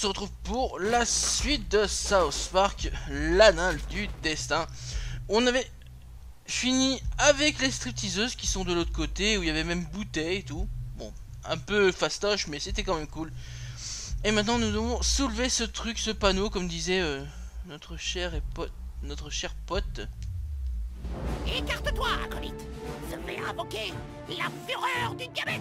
On se retrouve pour la suite de South Park, l'anal du destin. On avait fini avec les stripteaseuses qui sont de l'autre côté, où il y avait même bouteille et tout. Bon, un peu fastoche, mais c'était quand même cool. Et maintenant, nous devons soulever ce truc, ce panneau, comme disait euh, notre cher et pote, notre cher pote. Écarte-toi, acolyte Je vais invoquer la fureur du diabète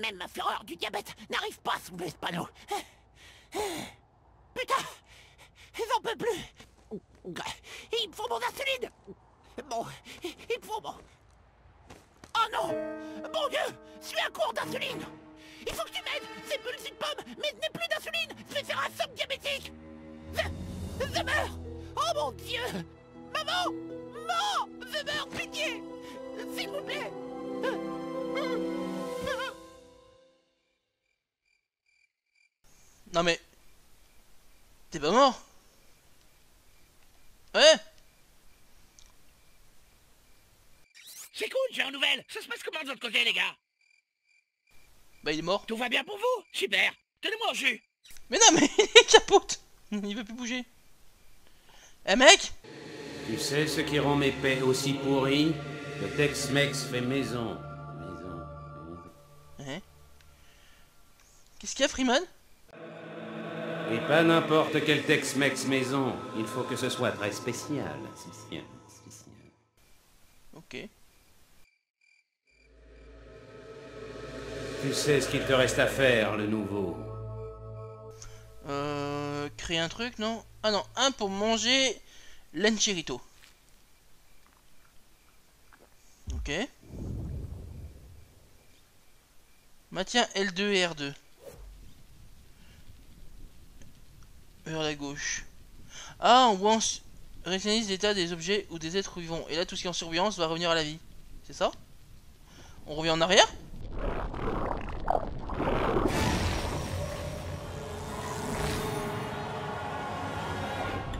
Même la fureur du diabète n'arrive pas à soulever ce panneau. Putain J'en peux plus. Il me faut mon insuline. Bon, il me faut mon... Oh non. Mon Dieu Je suis à court d'insuline. Il faut que tu m'aides. C'est plus une pomme, mais je n'ai plus d'insuline. Je vais faire un somme diabétique. Je... je Oh mon Dieu. Maman Non Je meurs, pitié S'il vous plaît. Non mais... T'es pas mort. Ouais. C'est cool, j'ai une nouvelle. Ça se passe comment de l'autre côté, les gars? Bah il est mort. Tout va bien pour vous? Super. Tenez-moi au jus. Mais non mais il capote. Il veut plus bouger. Eh mec. Tu sais ce qui rend mes paix aussi pourries? Le Tex-Mex fait maison. Maison. maison. Hein? Qu'est-ce qu'il y a Freeman? Et pas n'importe quel Tex-Mex maison. Il faut que ce soit très spécial. Spécial. Spécial. Ok. Tu sais ce qu'il te reste à faire, le nouveau. Euh... Créer un truc, non? Ah non, un pour manger l'enchirito. Ok. Maintien L2 et R2. Vers la gauche. Ah, on voit l'état des objets ou des êtres vivants. Et là, tout ce qui est en surveillance va revenir à la vie. C'est ça? On revient en arrière?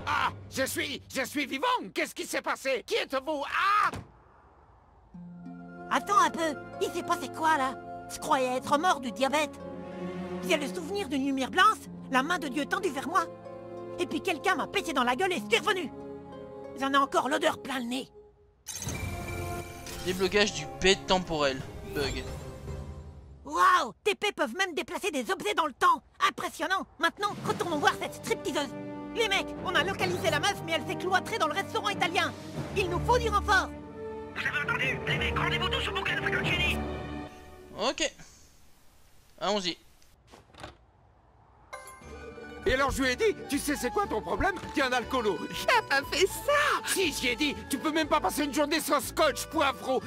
Ah Je suis... je suis vivant Qu'est-ce qui s'est passé? Qui êtes-vous? Ah Attends un peu, il s'est passé quoi là? Je croyais être mort du diabète. J'ai le souvenir d'une lumière blanche, la main de Dieu tendue vers moi. Et puis quelqu'un m'a pété dans la gueule et c'est revenu. J'en ai encore l'odeur plein le nez. Déblocage du bed temporel. Bug. Waouh TP peuvent même déplacer des objets dans le temps Impressionnant Maintenant, retournons voir cette stripteaseuse Les mecs, on a localisé la meuf, mais elle s'est cloîtrée dans le restaurant italien Il nous faut du renfort Vous avez entendu Les mecs, rendez-vous tous au bouquin de Fagocini Ok. Allons-y. Et alors je lui ai dit, tu sais c'est quoi ton problème? T'es un alcoolo. J'ai pas fait ça Si, j'y ai dit, tu peux même pas passer une journée sans scotch, poivreau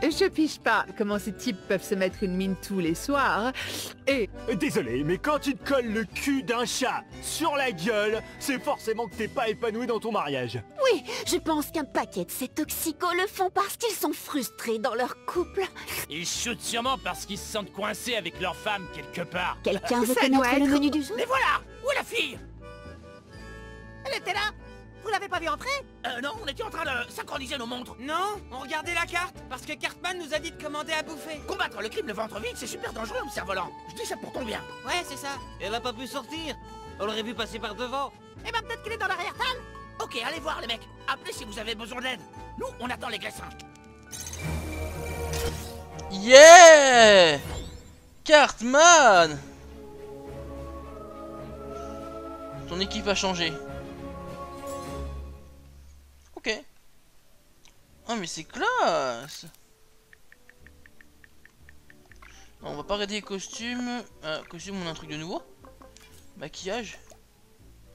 Je piche pas comment ces types peuvent se mettre une mine tous les soirs. Et Désolé, mais quand tu te colles le cul d'un chat sur la gueule, c'est forcément que t'es pas épanoui dans ton mariage. Oui, je pense qu'un paquet de ces toxicos le font parce qu'ils sont frustrés dans leur couple. Ils shootent sûrement parce qu'ils se sentent coincés avec leur femme quelque part. Quelqu'un veut connaître doit le être- menu du jour? Mais voilà Où est la fille? Elle était là Vous l'avez pas vue entrer Euh, non, on était en train de synchroniser nos montres. Non, on regardait la carte, parce que Cartman nous a dit de commander à bouffer. Combattre le crime le ventre vide, c'est super dangereux, le cerf-volant. Je dis ça pour ton bien. Ouais, c'est ça. Elle a pas pu sortir. On l'aurait vu passer par devant. Eh ben peut-être qu'elle est dans l'arrière-salle Ok, allez voir les mecs. Appelez si vous avez besoin d'aide. Nous, on attend les glaçons. Yeah Cartman Ton équipe a changé. Ah mais c'est classe On va pas regarder costumes. Euh, costume, on a un truc de nouveau. Maquillage.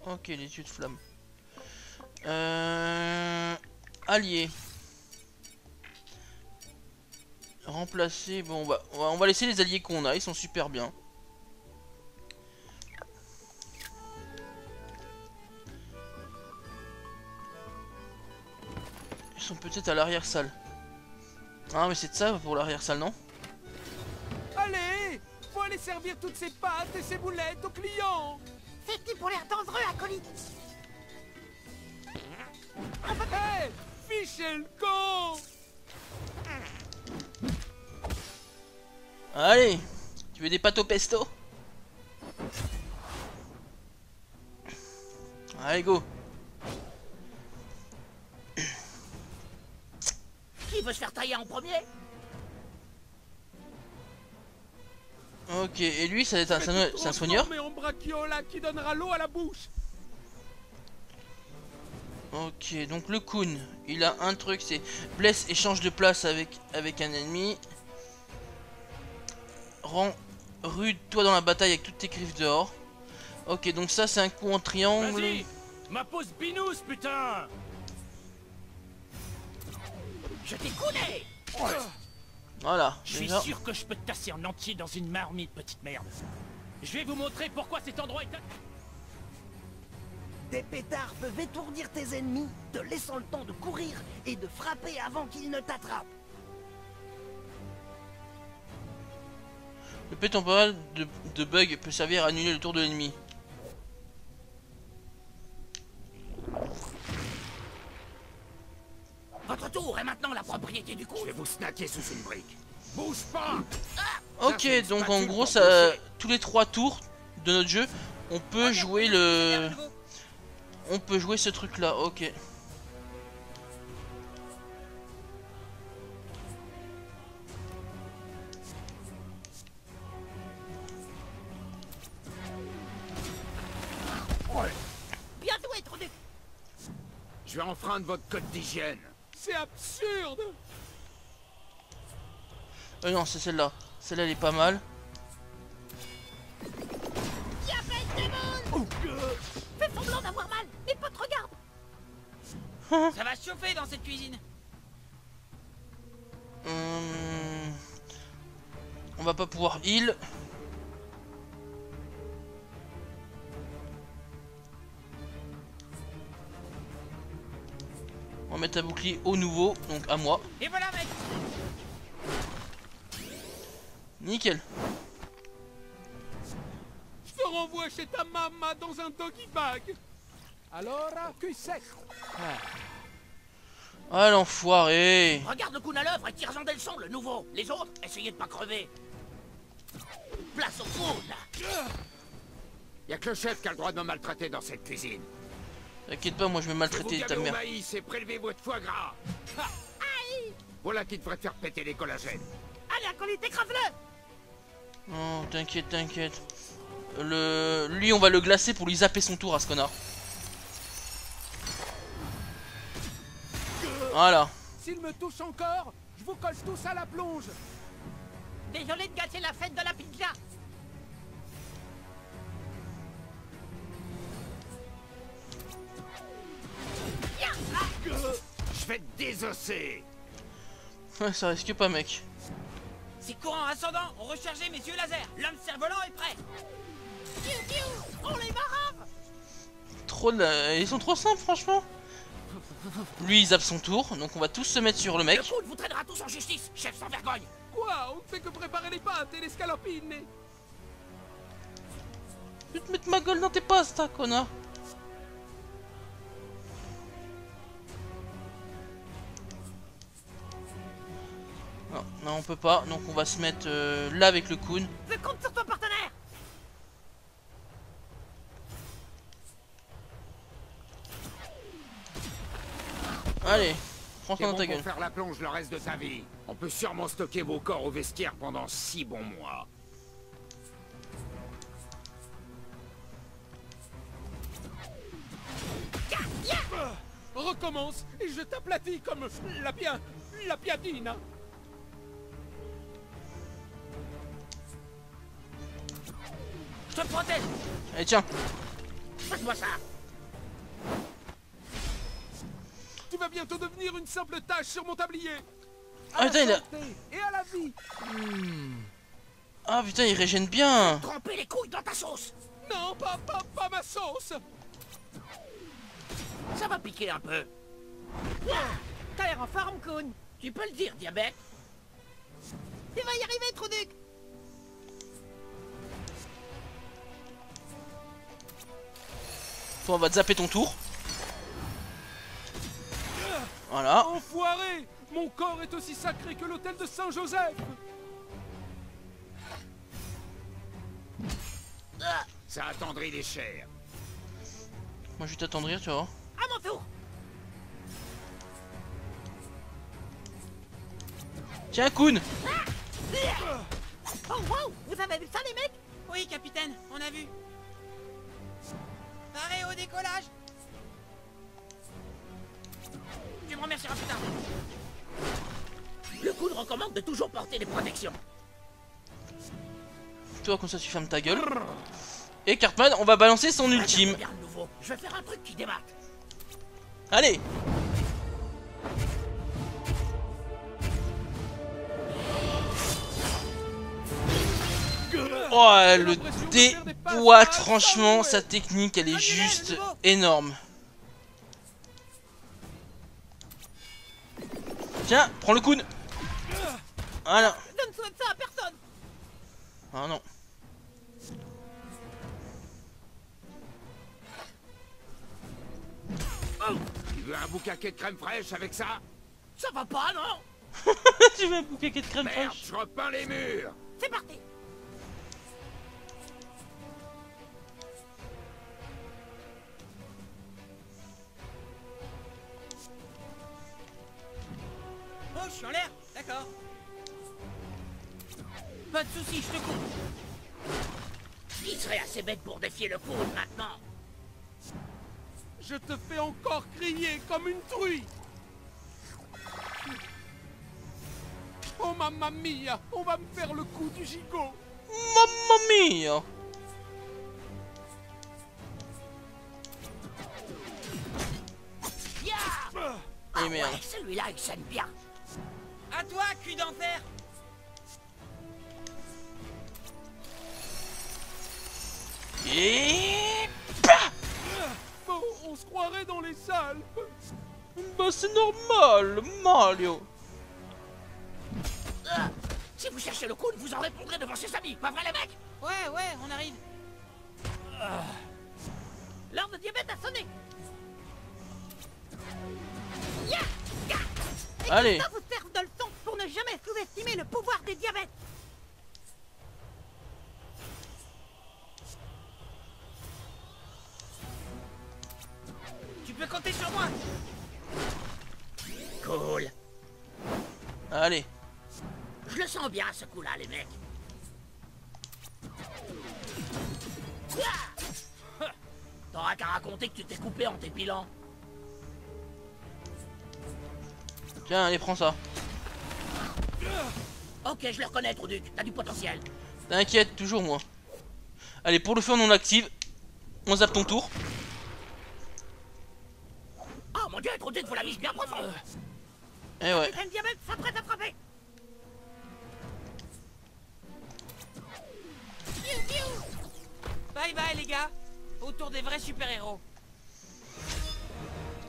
Ok, les yeux de flamme. Euh... Allié. Remplacer, bon bah on va laisser les alliés qu'on a, ils sont super bien. Sont peut-être à l'arrière salle. Ah mais c'est de ça pour l'arrière salle non? Allez aller servir toutes ces pâtes et ces boulettes aux clients. C'est qui pour l'air dangereux, acolyte? Hé Fichez le con Allez Tu veux des pâtes au pesto? Allez, go Qui veut se faire tailler en premier Ok, et lui, ça va être un, soigneur Mais en brachiola qui donnera l'eau à la bouche Ok, donc le Kun, il a un truc, c'est blesse et change de place avec, avec un ennemi. Rend rude toi dans la bataille avec toutes tes griffes dehors. Ok, donc ça c'est un coup en triangle. Vas-y Ma pause binous, putain Je t'ai couné Voilà, Je suis sûr que je peux te tasser en entier dans une marmite, petite merde. Je vais vous montrer pourquoi cet endroit est... Des pétards peuvent étourdir tes ennemis, te laissant le temps de courir et de frapper avant qu'ils ne t'attrapent. Le P temporel de, de bug peut servir à annuler le tour de l'ennemi. Snacker sous une brique. Bouge pas Ok, c'est une donc en gros, ça, tous les trois tours de notre jeu, on peut jouer le, on peut jouer ce truc là. Ok. Bien joué, Truduc Je vais enfreindre votre code d'hygiène. C'est absurde Euh, non, c'est celle-là. Celle-là, elle est pas mal. Fais semblant d'avoir mal Les potes regardent Ça va chauffer dans cette cuisine. Hum, On va pas pouvoir heal. On va mettre un bouclier au nouveau, donc à moi. Et voilà, mec Nickel. Je te renvoie chez ta maman dans un doggy bag. Alors, que c'est Ah l'enfoiré. Regarde le coup à l'œuvre et tire-en des leçons, le nouveau. Les autres, essayez de pas crever. Place au four, Y'a que le chef qui a le droit de me maltraiter dans cette cuisine. T'inquiète pas, moi je vais Je vous maltraiter ta mère. maïs et votre foie gras. Voilà qui devrait te faire péter les collagènes. Allez, acolyte, écrase-le Non, t'inquiète, t'inquiète. Le... Lui, on va le glacer pour lui zapper son tour à ce connard. Voilà. S'il me touche encore, je vous colle tous à la plonge. Désolé de gâcher la fête de la pizza Je vais te désosser. Ouais, ça risque pas, mec. C'est courant ascendant, on rechargeait mes yeux laser. L'homme cerf-volant est prêt. On les marave Trop de la- Ils sont trop simples, franchement. Lui, il zappe son tour, donc on va tous se mettre sur le mec. Le coude vous traînera tous en justice, chef sans vergogne. Quoi On ne fait que préparer les pâtes et les scalopines. Je vais te mettre ma gueule dans tes pastes, connard. Non, on peut pas, donc on va se mettre euh, là avec le Kun. Je compte sur ton partenaire Allez, prends dans bon ta gueule. faire la plonge le reste de ta vie. On peut sûrement stocker vos corps au vestiaire pendant six bons mois. Recommence et je t'aplatis comme la bien... la piadine. Je te protège, Allez, tiens. faites-moi ça. Tu vas bientôt devenir une simple tâche sur mon tablier. Ah putain, il a... Et à la vie. Ah putain, il régène bien. Trempez les couilles dans ta sauce. Non, pas, pas, pas ma sauce. Ça va piquer un peu. T'as l'air en forme, Kun Tu peux le dire, diabète. Tu vas y arriver, Truduc Toi, on va te zapper ton tour. Voilà. Enfoiré Mon corps est aussi sacré que l'hôtel de Saint-Joseph Ça attendrit les chairs. Moi, je vais t'attendrir, tu vois. À mon tour Tiens, Kun Oh wow Vous avez vu ça les mecs? Oui, capitaine, on a vu. Arrêt au décollage Tu me remercieras plus tard. Le coup recommande de toujours porter des protections. Toi, comme ça, tu fermes ta gueule. Et Cartman, on va balancer son ultime. Regarde nouveau, je vais faire un truc qui démarre. Allez Oh, le déboîte, franchement, sa technique, elle est juste énorme. Tiens, prends le coup. Voilà. Ah non. Tu veux un boucaquet de crème fraîche avec ça? Ça va pas, non? Tu veux un bouquet de crème Merde, fraîche? je repeins les murs C'est parti Oh, je suis en l'air D'accord. Pas de soucis, je te coupe. Il serait assez bête pour défier le coup maintenant? Je te fais encore crier comme une truie Oh mamma mia On va me faire le coup du gigot Mamma mia Ya Ah, merde. ouais, celui-là, il sonne bien. À toi, cul d'enfer. Et... Bon, on se croirait dans les salles. Bah c'est normal, Mario. Ah, si vous cherchez le coup, vous en répondrez devant ses amis, pas vrai les mecs? Ouais, ouais, on arrive. L'heure de diabète a sonné. Allez. Ça vous serve de leçon pour ne jamais sous-estimer le pouvoir des diabètes Tu peux compter sur moi Cool. Allez Je le sens bien ce coup-là, les mecs. T'auras qu'à raconter que tu t'es coupé en t'épilant. Tiens, allez, prends ça. Ok, je le reconnais, Truduc, t'as du potentiel. T'inquiète, toujours moi. Allez, pour le fun, on active. On zappe ton tour. Oh mon dieu, Truduc, vous la mise bien profond. Eh ouais. Un diabète s'apprête à frapper Bye bye, les gars. Autour des vrais super-héros.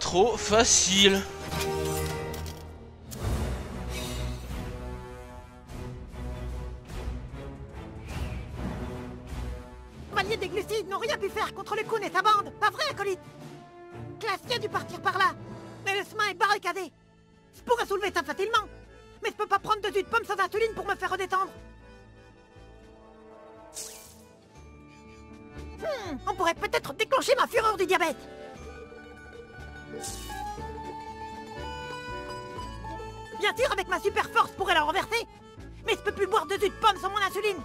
Trop facile. Glucides n'ont rien pu faire contre le Kun et sa bande Pas vrai, acolyte? Classia a dû partir par là. Mais le chemin est barricadé. Je pourrais soulever ça facilement. Mais je peux pas prendre de jus de pomme sans insuline pour me faire redétendre. Hmm, on pourrait peut-être déclencher ma fureur du diabète. Bien sûr, avec ma super force, je pourrais la renverser. Mais je peux plus boire de jus de pomme sans mon insuline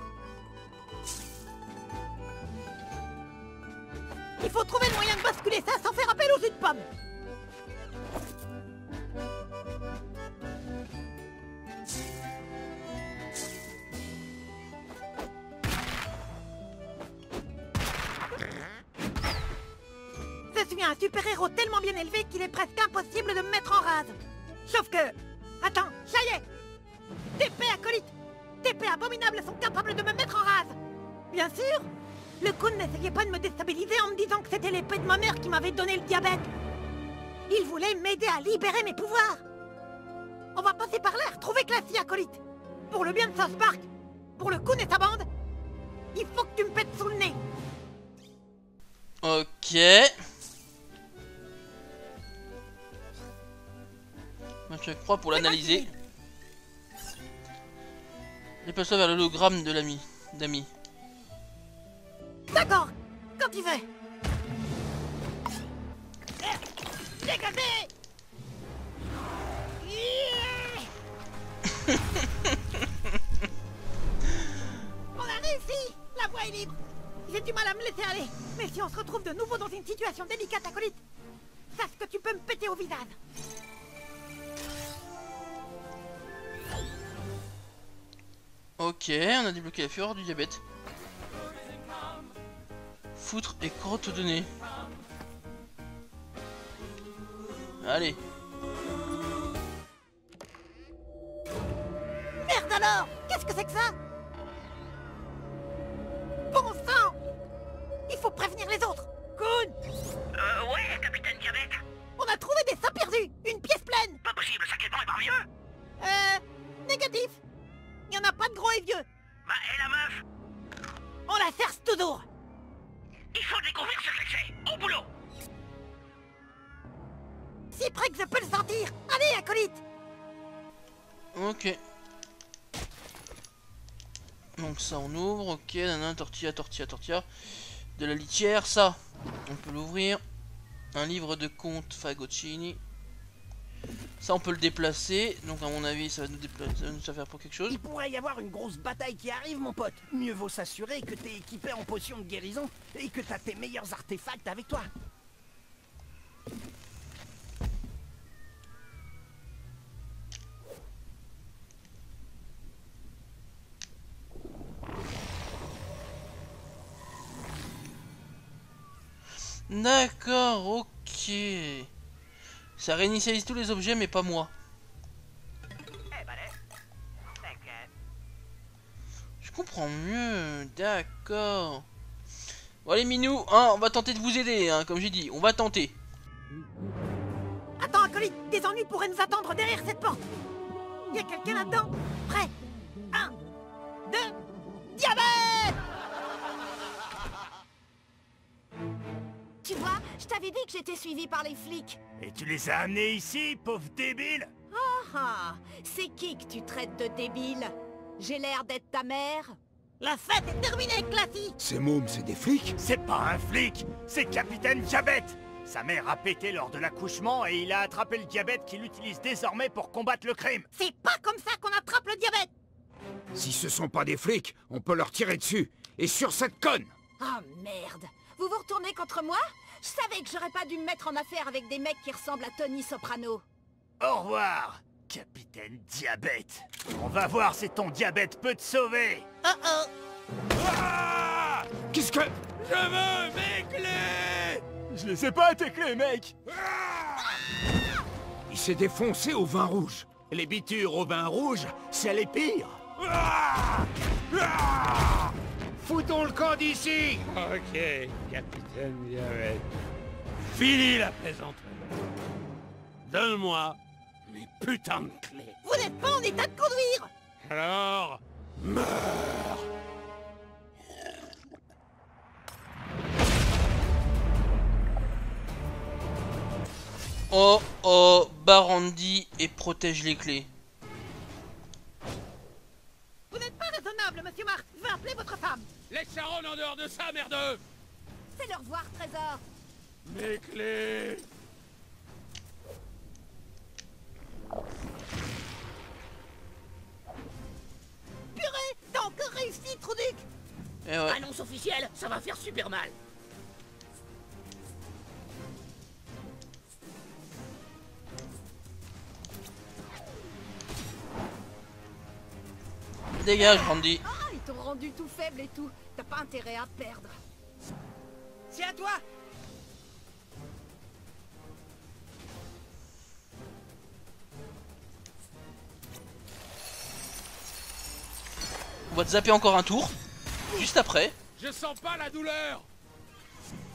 Il faut trouver le moyen de basculer ça sans faire appel aux jus de pomme. Je suis un super-héros tellement bien élevé qu'il est presque impossible de me mettre en rase. Sauf que... Attends, ça y est. TP acolyte TP abominable sont capables de me mettre en rase. Bien sûr le coup n'essayait pas de me déstabiliser en me disant que c'était l'épée de ma mère qui m'avait donné le diabète. Il voulait m'aider à libérer mes pouvoirs. On va passer par là, retrouver Classy, acolyte. Pour le bien de South Park, pour le coup et sa bande, il faut que tu me pètes sous le nez. Ok. Je crois pour l'analyser. Déplace-toi vers l'hologramme de l'ami. D'ami. D'accord, quand tu veux. Dégagez On a réussi. La voie est libre. J'ai du mal à me laisser aller. Mais si on se retrouve de nouveau dans une situation délicate, acolyte, sache que tu peux me péter au visage. Ok, on a débloqué la fureur du diabète. Foutre et crotte de nez. Allez. Nanana, tortilla, tortilla, tortilla. De la litière, ça, on peut l'ouvrir. Un livre de contes Fagoccini. Ça on peut le déplacer, donc à mon avis ça va nous déplacer, ça va nous servir pour quelque chose. Il pourrait y avoir une grosse bataille qui arrive, mon pote. Mieux vaut s'assurer que t'es équipé en potion de guérison et que t'as tes meilleurs artefacts avec toi. D'accord, ok. Ça réinitialise tous les objets mais pas moi. Je comprends mieux, d'accord. Bon allez Minou, hein, on va tenter de vous aider, hein, comme j'ai dit, on va tenter. Attends, acolyte Des ennuis pourraient nous attendre derrière cette porte Il y a quelqu'un là-dedans? Prêt? Un, deux, diabète Tu vois, je t'avais dit que j'étais suivi par les flics. Et tu les as amenés ici, pauvre débile Ah ah. C'est qui que tu traites de débile? J'ai l'air d'être ta mère. La fête est terminée, Classy. Ces mômes, c'est des flics? C'est pas un flic, c'est Capitaine Diabète Sa mère a pété lors de l'accouchement et il a attrapé le diabète qu'il utilise désormais pour combattre le crime. C'est pas comme ça qu'on attrape le diabète. Si ce sont pas des flics, on peut leur tirer dessus. Et sur cette conne. Ah merde Vous vous retournez contre moi? Je savais que j'aurais pas dû me mettre en affaire avec des mecs qui ressemblent à Tony Soprano. Au revoir, Capitaine Diabète. On va voir si ton diabète peut te sauver. Oh oh Ah Qu'est-ce que... Je veux mes clés Je les ai pas tes clés, mec Il s'est défoncé au vin rouge. Les bitures au vin rouge, c'est les pires. Foutons le camp d'ici Ok, capitaine Diabète. Fini la plaisanterie. Donne-moi mes putains de clés. Vous n'êtes pas en état de conduire Alors, meurs Oh oh, Barandi et protège les clés. Vous n'êtes pas raisonnable, monsieur Mark Je vais appeler votre femme Laisse Sharon en dehors de ça, merdeux Fais le revoir, trésor Mes clés Purée T'as encore réussi, Trouduc Eh ouais. Annonce officielle, ça va faire super mal. Dégage, Randy. Ah, ils t'ont rendu tout faible et tout. T'as pas intérêt à perdre. C'est à toi On va te zapper encore un tour. Juste après. Je sens pas la douleur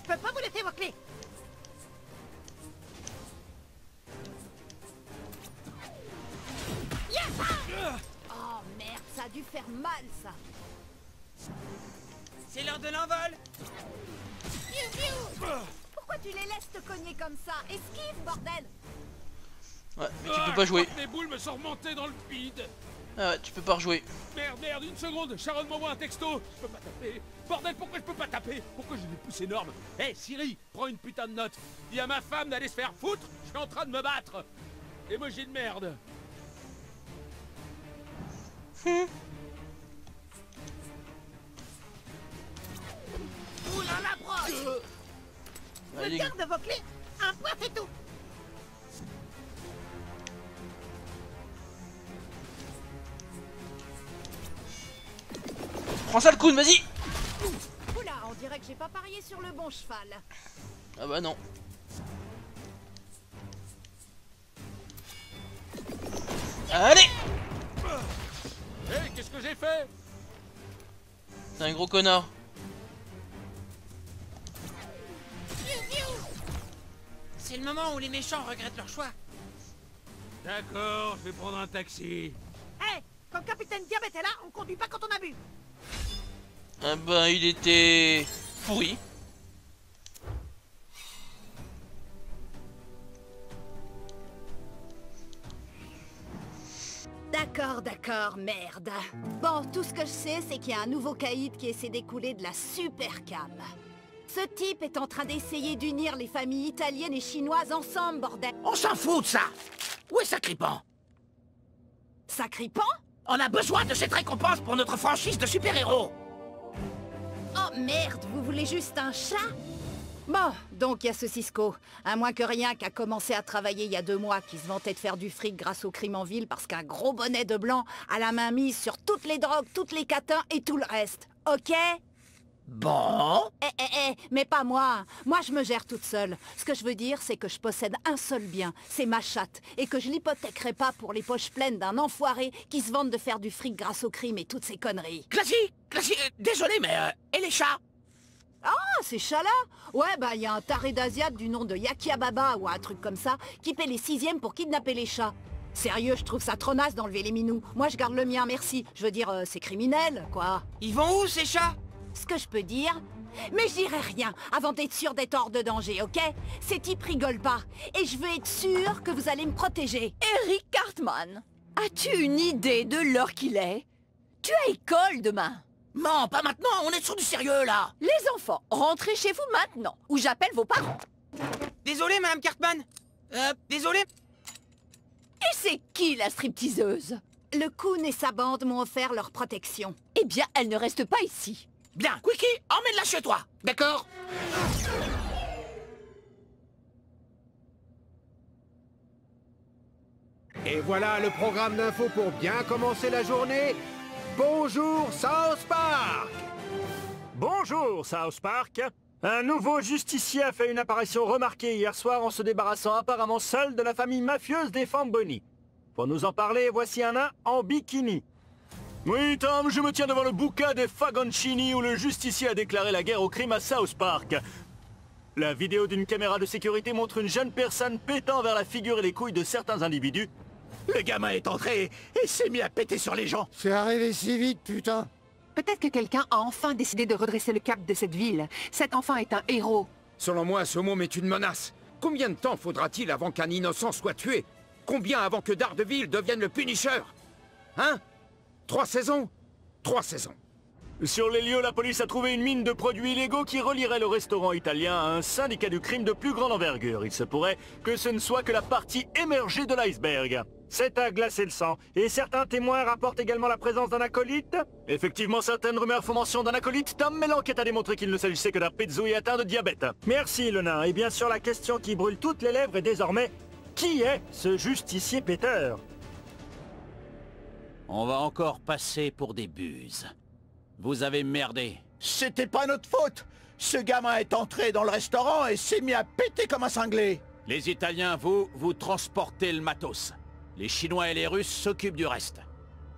Je peux pas vous laisser vos clés Oh merde, ça a dû faire mal, ça. C'est l'heure de l'envol Pourquoi tu les laisses te cogner comme ça? Esquive, bordel Ouais, mais tu peux pas jouer. Les boules me sont remontées dans le vide. Ah ouais, tu peux pas rejouer. Merde, merde, une seconde, Sharon m'envoie un texto. Je peux pas taper. Bordel, pourquoi je peux pas taper? Pourquoi j'ai des pouces énormes? Hé Siri, prends une putain de note. Dis à ma femme d'aller se faire foutre, je suis en train de me battre. Emoji de merde. Oula la broche Allez, Regarde vos clés. Un point c'est tout. Prends ça le coup, vas-y. Oula, on dirait que j'ai pas parié sur le bon cheval. Ah bah non. Allez. Hé, qu'est-ce que j'ai fait? T'es un gros connard. C'est le moment où les méchants regrettent leur choix. D'accord, je vais prendre un taxi. Hé Quand Capitaine Diabète est là, on conduit pas quand on a bu Ah bah il était pourri. D'accord, d'accord, merde. Bon, tout ce que je sais, c'est qu'il y a un nouveau caïd qui essaie d'écouler de la super cam. Ce type est en train d'essayer d'unir les familles italiennes et chinoises ensemble, bordel. On s'en fout de ça Où est Sacripant Sacripant On a besoin de cette récompense pour notre franchise de super-héros Oh merde, vous voulez juste un chat? Bon, donc il y a ce Cisco. À moins que rien qui a commencé à travailler il y a deux mois, qui se vantait de faire du fric grâce au crime en ville parce qu'un gros bonnet de blanc a la main mise sur toutes les drogues, toutes les catins et tout le reste. Ok? Bon Eh eh eh, mais pas moi. Moi je me gère toute seule. Ce que je veux dire, c'est que je possède un seul bien, c'est ma chatte, et que je l'hypothèquerai pas pour les poches pleines d'un enfoiré qui se vante de faire du fric grâce au crime et toutes ces conneries. Classique Classique euh, Désolé, mais... euh, et les chats? Ah, ces chats-là? Ouais, bah, il y a un taré d'Asiate du nom de Yakiababa ou un truc comme ça qui paie les sixièmes pour kidnapper les chats. Sérieux, je trouve ça trop naze d'enlever les minous. Moi, je garde le mien, merci. Je veux dire, euh, c'est criminel, quoi. Ils vont où, ces chats? Ce que je peux dire mais je dirai rien avant d'être sûr d'être hors de danger, ok? Ces types rigolent pas. Et je veux être sûr que vous allez me protéger. Eric Cartman, as-tu une idée de l'heure qu'il est? Tu as école demain. Non, pas maintenant, on est sur du sérieux, là Les enfants, rentrez chez vous maintenant, ou j'appelle vos parents. Désolé, Madame Cartman Euh, désolé Et c'est qui la stripteaseuse? Le Kun et sa bande m'ont offert leur protection. Eh bien, elle ne reste pas ici. Bien, Quickie, emmène-la chez toi D'accord Et voilà le programme d'info pour bien commencer la journée. Bonjour South Park Bonjour, South Park. Un nouveau justicier a fait une apparition remarquée hier soir en se débarrassant apparemment seul de la famille mafieuse des Famboni. Pour nous en parler, voici un nain en bikini. Oui, Tom, je me tiens devant le bouquin des Fagoncini où le justicier a déclaré la guerre au crime à South Park. La vidéo d'une caméra de sécurité montre une jeune personne pétant vers la figure et les couilles de certains individus. Le gamin est entré et s'est mis à péter sur les gens C'est arrivé si vite, putain Peut-être que quelqu'un a enfin décidé de redresser le cap de cette ville. Cet enfant est un héros. Selon moi, ce môme est une menace. Combien de temps faudra-t-il avant qu'un innocent soit tué? Combien avant que Daredevil devienne le Punisher Hein? Trois saisons Trois saisons. Sur les lieux, la police a trouvé une mine de produits illégaux qui relierait le restaurant italien à un syndicat du crime de plus grande envergure. Il se pourrait que ce ne soit que la partie émergée de l'iceberg. C'est à glacer le sang. Et certains témoins rapportent également la présence d'un acolyte Effectivement, certaines rumeurs font mention d'un acolyte, Tom, mais l'enquête a démontré qu'il ne s'agissait que d'un pizzoui atteint de diabète. Merci, le nain. Et bien sûr, la question qui brûle toutes les lèvres est désormais... Qui est ce justicier péteur On va encore passer pour des buses. Vous avez merdé. C'était pas notre faute Ce gamin est entré dans le restaurant et s'est mis à péter comme un cinglé Les Italiens, vous, vous transportez le matos. Les Chinois et les Russes s'occupent du reste.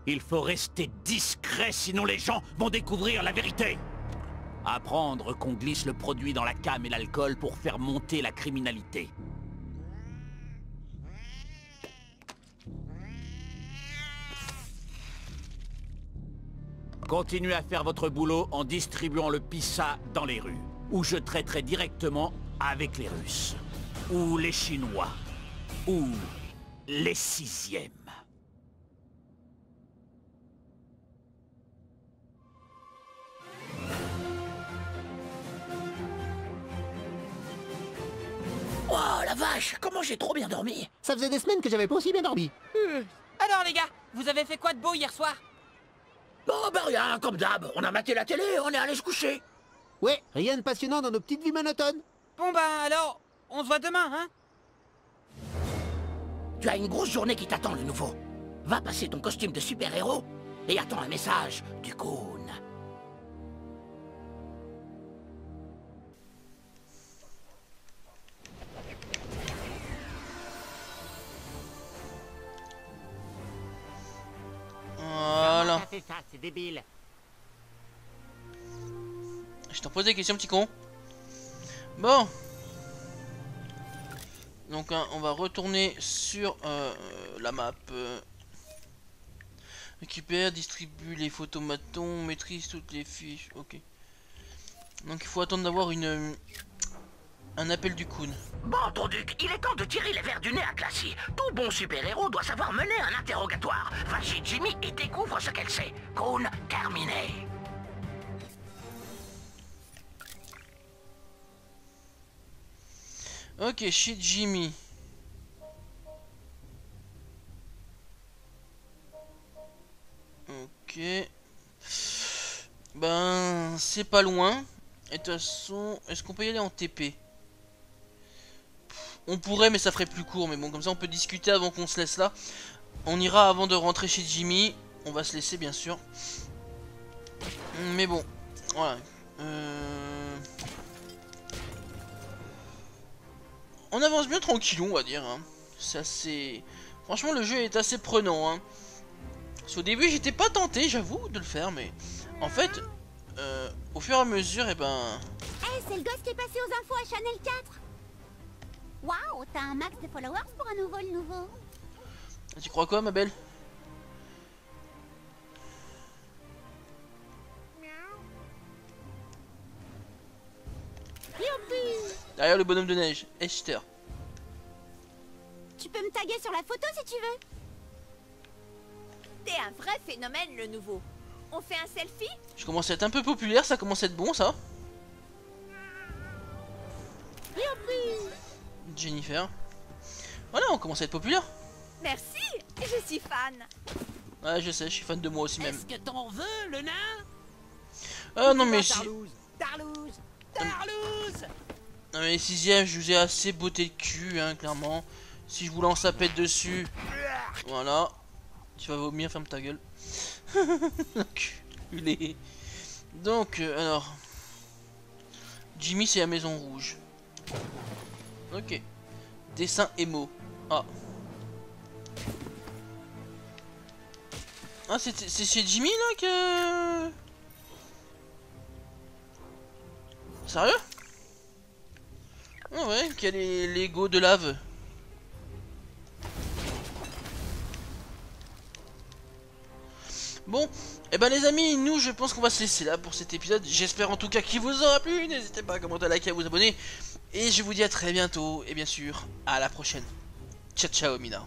Il faut rester discret, sinon les gens vont découvrir la vérité. Apprendre qu'on glisse le produit dans la cam et l'alcool pour faire monter la criminalité. Continuez à faire votre boulot en distribuant le pissa dans les rues, où je traiterai directement avec les Russes, ou les Chinois, ou les sixièmes. Oh la vache, comment j'ai trop bien dormi. Ça faisait des semaines que j'avais pas aussi bien dormi. Alors les gars, vous avez fait quoi de beau hier soir? Oh bah rien, comme d'hab, on a maté la télé, on est allé se coucher. Ouais, rien de passionnant dans nos petites vies monotones. Bon ben alors, on se voit demain, hein? Tu as une grosse journée qui t'attend, le nouveau. Va passer ton costume de super-héros et attends un message du Coon. Ça, c'est débile. Je t'en pose des questions, petit con. Bon. Donc, hein, on va retourner sur euh, la map. euh. Récupère, distribue les photomatons, maîtrise toutes les fiches. Ok. Donc, il faut attendre d'avoir une un appel du Coon. Bon, ton duc, il est temps de tirer les verres du nez à Classy. Tout bon super-héros doit savoir mener un interrogatoire. Va chez Jimmy et découvre ce qu'elle sait. Coon, terminé. Ok, shit Jimmy. Ok. Ben, c'est pas loin. Et de toute façon, est-ce qu'on peut y aller en TP On pourrait, mais ça ferait plus court. Mais bon, comme ça, on peut discuter avant qu'on se laisse là. On ira avant de rentrer chez Jimmy. On va se laisser, bien sûr. Mais bon, voilà. Euh... On avance bien tranquillou, on va dire. Hein. C'est assez... Franchement, le jeu est assez prenant. Hein. Qu'au début, j'étais pas tenté, j'avoue, de le faire, mais... En fait, euh, au fur et à mesure, et eh ben... Hey, c'est le gosse qui est passé aux infos à Chanel 4 Waouh, t'as un max de followers pour un nouveau le nouveau Tu crois quoi, ma belle? Derrière le bonhomme de neige, Esther. Tu peux me taguer sur la photo si tu veux T'es un vrai phénomène, le nouveau. On fait un selfie? Je commence à être un peu populaire, ça commence à être bon, ça. Youpi Jennifer. Voilà, on commence à être populaire. Merci, je suis fan. Ouais, je sais, je suis fan de moi aussi même. Est-ce que t'en veux, le nain? Ah non, mais si... Tarlouse Non mais sixième, je vous ai assez botté le cul, hein, clairement. Si je vous lance la pète dessus, voilà. Tu vas vomir, ferme ta gueule. Enculé. Donc, euh, alors... Jimmy, c'est la Maison Rouge. Ok. Dessin émo. Ah. Ah, c'est chez Jimmy, là, que... Sérieux? Ah ouais, a les Lego de lave. Bon, et eh ben les amis, nous je pense qu'on va se laisser là pour cet épisode. J'espère en tout cas qu'il vous aura plu. N'hésitez pas à commenter, à liker, à vous abonner. Et je vous dis à très bientôt. Et bien sûr, à la prochaine. Ciao ciao Mina.